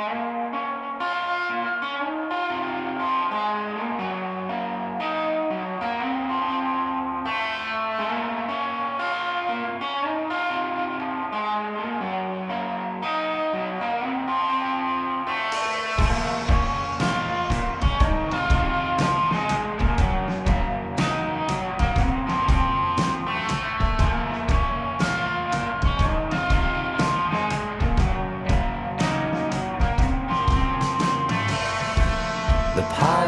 Música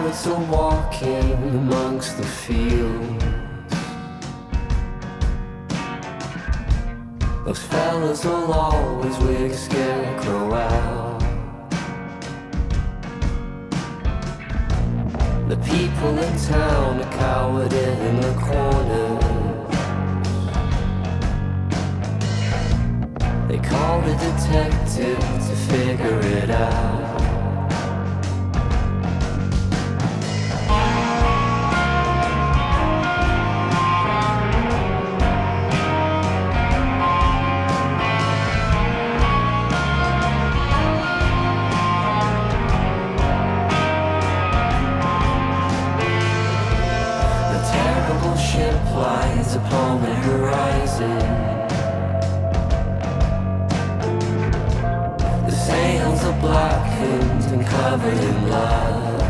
It's a walking amongst the fields. Those fellas will always wig scarecrow out. The people in town are cowered in the corner They called a detective to figure flies upon the horizon. The sails are blackened and covered in blood.